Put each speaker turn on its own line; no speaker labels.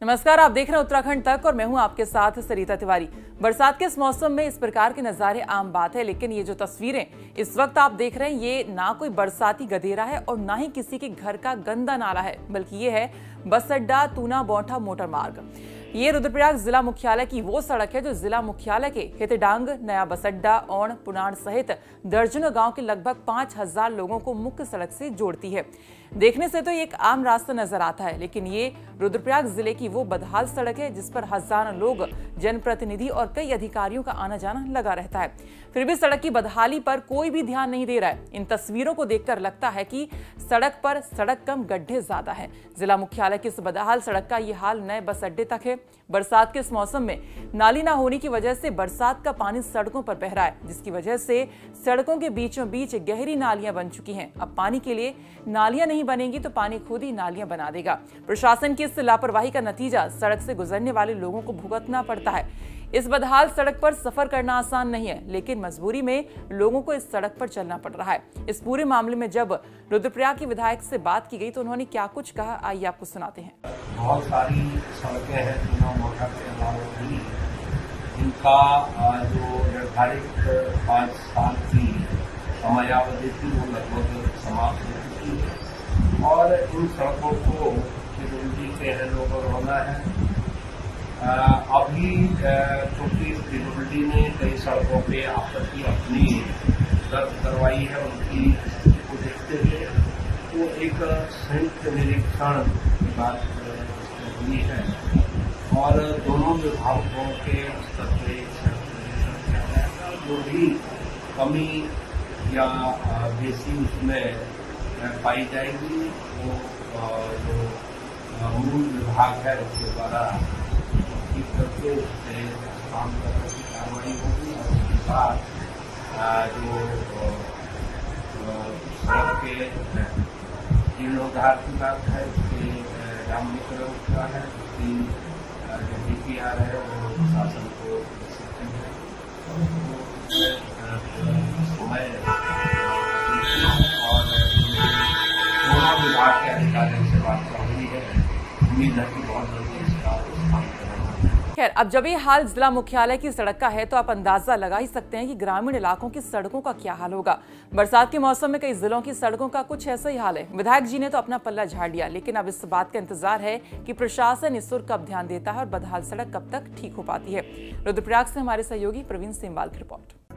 नमस्कार, आप देख रहे हैं उत्तराखंड तक और मैं हूँ आपके साथ सरिता तिवारी। बरसात के इस मौसम में इस प्रकार के नज़ारे आम बात है, लेकिन ये जो तस्वीरें इस वक्त आप देख रहे हैं, ये ना कोई बरसाती गधेरा है और ना ही किसी के घर का गंदा नाला है, बल्कि ये है बस अड्डा, तूना, बोंठा, मोटर मार्ग। ये रुद्रप्रयाग जिला मुख्यालय की वो सड़क है जो जिला मुख्यालय के हितडांग, नया बस अड्डा औण सहित दर्जनों गाँव के लगभग पाँच हज़ार लोगों को मुख्य सड़क से जोड़ती है। देखने से तो एक आम रास्ता नज़र आता है, लेकिन ये रुद्रप्रयाग ज़िले की वो बदहाल सड़क है जिस पर हज़ारों लोग जनप्रतिनिधि और कई अधिकारियों का आना जाना लगा रहता है। फिर भी सड़क की बदहाली पर कोई भी ध्यान नहीं दे रहा है। इन तस्वीरों को देखकर लगता है कि सड़क पर सड़क कम गड्ढे ज़्यादा है। जिला मुख्यालय की इस बदहाल सड़क का ये हाल नए बस अड्डे तक है। बरसात के इस मौसम में नाली ना होने की वजह से बरसात का पानी सड़कों पर बह रहा है, जिसकी वजह से सड़कों के बीचों बीच गहरी नालियाँ बन चुकी हैं। अब पानी के लिए नालियाँ नहीं बनेंगी तो पानी खुद ही नालियाँ बना देगा। प्रशासन की इस लापरवाही का नतीजा सड़क से गुजरने वाले लोगों को भुगतना पड़ता है। इस बदहाल सड़क पर सफ़र करना आसान नहीं है, लेकिन मजबूरी में लोगों को इस सड़क पर चलना पड़ रहा है। इस पूरे मामले में जब रुद्रप्रयाग के विधायक से बात की गई तो उन्होंने क्या कुछ कहा? आइए आपको सुनाते हैं।
बहुत सारी सड़कें हैं, चुनाव मोटा के अलावा भी। इनका जो निर्धारित साल की समयावधि थी, वो लगभग समाप्त हो चुकी है। और इन सड़कों को होना है अभी चूँकि पीडब्ल्यूडी ने कई सड़कों पे आपत्ति अपनी दर्ज करवाई है, उनकी को देखते हुए वो एक संयुक्त निरीक्षण की बात हुई है। और दोनों विभागों के स्तर पे जो भी कमी या बेसी उसमें पाई जाएगी, वो जो मूल विभाग है, उसके द्वारा उससे काम करने की कार्रवाई होगी और उसके बाद जो सड़क के जीर्णोद्धार की बात है, उसके डामनीकरण का है, उसकी जो डीपीआर है, वो शासन को समय, और विभाग के अधिकारियों से बात कर रही है। उम्मीद है कि बहुत जल्दी
खैर, अब जब ये हाल जिला मुख्यालय की सड़क का है तो आप अंदाज़ा लगा ही सकते हैं कि ग्रामीण इलाकों की सड़कों का क्या हाल होगा। बरसात के मौसम में कई जिलों की सड़कों का कुछ ऐसा ही हाल है। विधायक जी ने तो अपना पल्ला झाड़ लिया, लेकिन अब इस बात का इंतज़ार है कि प्रशासन इस सुर कब ध्यान देता है और बदहाल सड़क कब तक ठीक हो पाती है। रुद्रप्रयाग से हमारे सहयोगी प्रवीण सिंहवाल की रिपोर्ट।